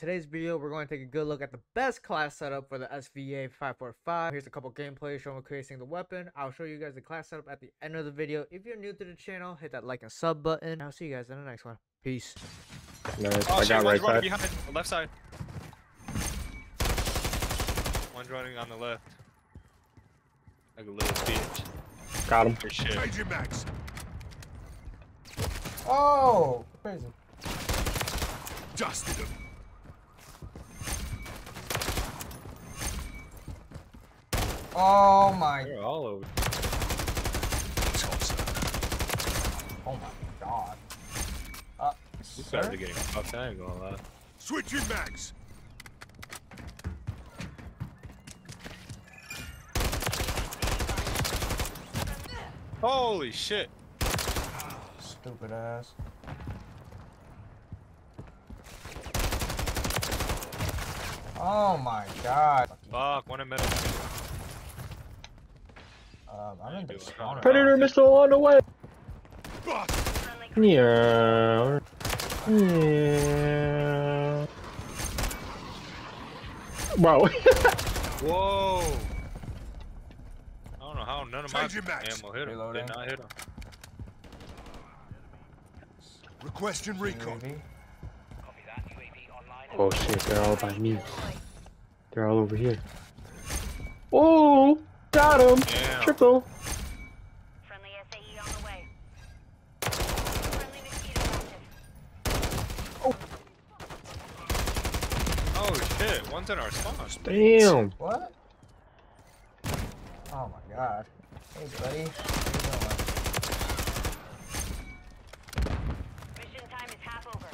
today's video, we're going to take a good look at the best class setup for the SVA 545. Here's a couple gameplay showing me creating the weapon. I'll show you guys the class setup at the end of the video. If you're new to the channel, hit that like and sub button. I'll see you guys in the next one. Peace. Nice. Oh I shit, got one's right running side. behind, left side. One's running on the left. Like a little bitch. Got him. Good shit. Change your max. Oh, crazy. Dusted him. Oh my, They're all over. Oh my god. Uh, These sir? guys are getting fucked. I ain't gonna lie. Switching mags. Holy shit. Stupid ass. Oh my god. Fuck, one in middle. Um, I'm in the Doing spawner. Predator missile on the way. Bust. Yeah. Yeah. Bro. Whoa. I don't know how none of my Change your ammo hit him. Reloading. Did not hit him. Requesting recon. UAV. oh shit, they're all by me. They're all over here. Oh, got him. Damn. Triple. Friendly SAE on the way. Friendly mosquito active. Oh shit, one's in our spawn. Damn. What? Oh my god. Hey buddy. Mission time is half over.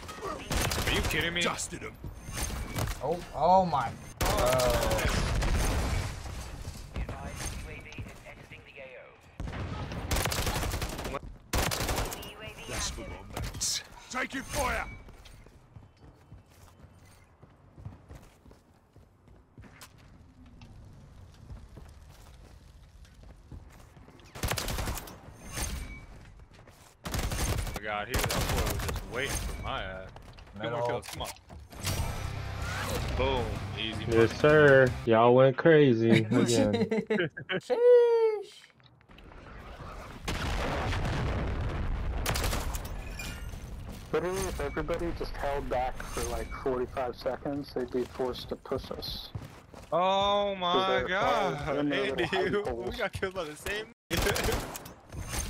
Are you kidding me? Dusted him. Oh, oh my. Oh. oh. UAV That's for active. my mates. Taking fire. Oh my god, he that boy was just waiting for my ass. Two more kills, come on. Boom, easy. Yes, money. sir. Y'all went crazy again. Literally, if everybody just held back for like 45 seconds, they'd be forced to push us. Oh my god. probably in their Hey dude, holes. we got killed by the same.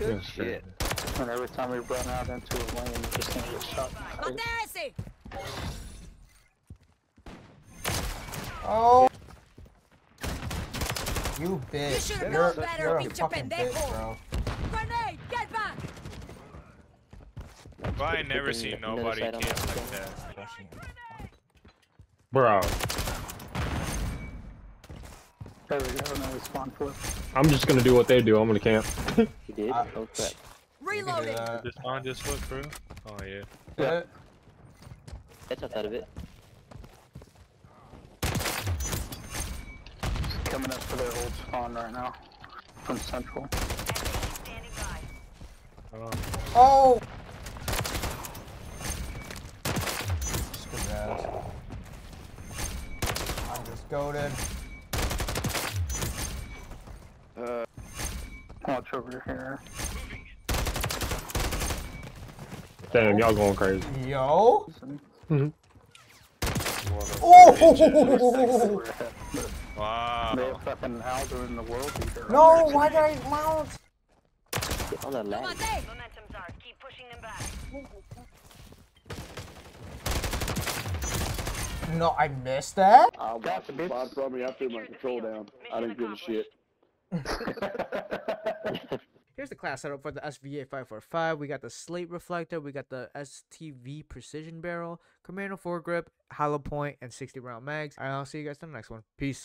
Yes, sir. And every time we run out into a lane, we're just gonna get shot. in the face. Oh. You bitch. should've You're, known better, you're a pinche fucking bitch, pendejo. bro. Grenade! Get back! I ain't never seen nobody camp like that. Bro, There we go, now spawn flip. I'm just gonna do what they do. I'm gonna camp. You did? I- oh crap. You Reloading! that. This spawn just flipped through? Oh yeah. Yeah. That's out of it. Coming up to their old spawn right now. From central. SAE standing by. Oh. Oh. Stupid ass. I'm just goaded. Watch over here. Damn, y'all going crazy. Yo. Mhm. Oh. We're. They have fucking Aldo in the world leader. No, why did I mount? Get all that lag. Momentum's ours. Keep pushing them back. No, I missed that. I Gotcha, watched the bitch. spot from me. I threw my control down. I didn't give a shit. Here's the class setup for the SVA 545. We got the slate reflector, we got the STV precision barrel, commando foregrip, hollow point, and 60 round mags. Alright, I'll see you guys in the next one. Peace.